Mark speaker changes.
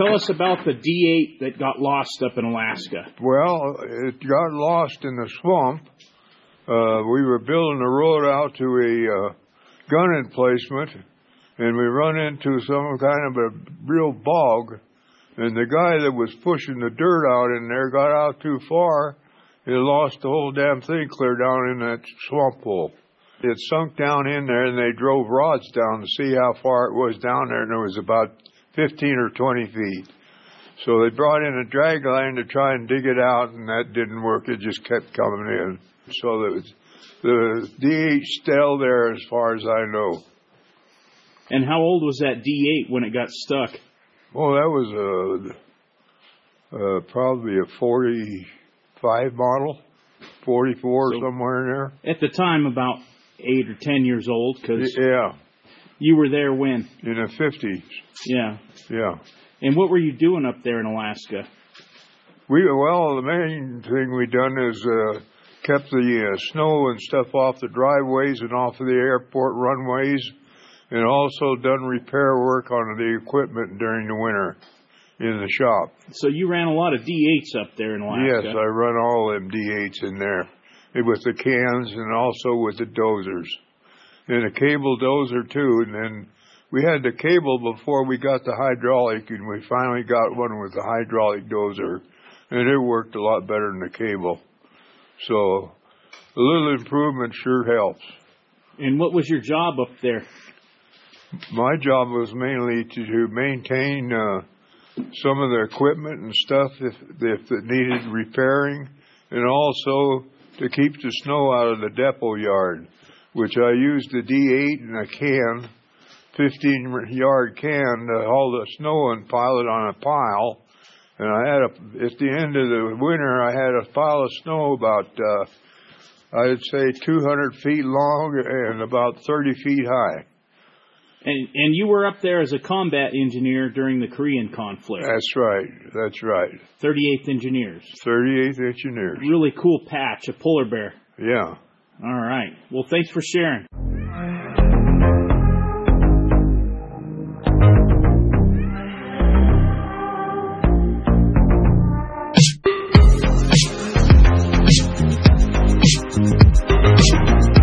Speaker 1: tell us about the D8 that got lost up in Alaska.
Speaker 2: Well, it got lost in the swamp. Uh, we were building a road out to a uh, gun emplacement, and we run into some kind of a real bog. And the guy that was pushing the dirt out in there got out too far. It lost the whole damn thing clear down in that swamp hole. It sunk down in there, and they drove rods down to see how far it was down there, and it was about 15 or 20 feet. So they brought in a drag line to try and dig it out, and that didn't work. It just kept coming in. So the, the D8 still there as far as I know.
Speaker 1: And how old was that D8 when it got stuck?
Speaker 2: Well, that was a, uh, probably a 45 model, 44
Speaker 1: So-
Speaker 2: somewhere in there.
Speaker 1: At the time, about eight or ten years old, because
Speaker 2: Yeah,
Speaker 1: you were there when.
Speaker 2: in the 50s.
Speaker 1: Yeah.
Speaker 2: Yeah.
Speaker 1: And what were you doing up there in Alaska?
Speaker 2: We well, the main thing we done is uh, kept the uh, snow and stuff off the driveways and off of the airport runways, and also done repair work on the equipment during the winter in the shop.
Speaker 1: So you ran a lot of D8s up there in Alaska.
Speaker 2: Yes, I run all them D8s in there with the cans and also with the dozers and a cable dozer too. And then we had the cable before we got the hydraulic, and we finally got one with the hydraulic dozer, and it worked a lot better than the cable. So a little improvement sure helps.
Speaker 1: And what was your job up there?
Speaker 2: My job was mainly to, to maintain uh, some of the equipment and stuff if, if it needed repairing, and also to keep the snow out of the depot yard, which I used the D8 in a can, 15 yard can to haul the snow and pile it on a pile. And I had a, at the end of the winter, I had a pile of snow about, uh, I'd say 200 feet long and about 30 feet high.
Speaker 1: And and you were up there as a combat engineer during the Korean conflict.
Speaker 2: That's right. That's right.
Speaker 1: 38th Engineers.
Speaker 2: 38th Engineers.
Speaker 1: Really cool patch, a polar bear.
Speaker 2: Yeah.
Speaker 1: All right. Well, thanks for sharing. Thank you.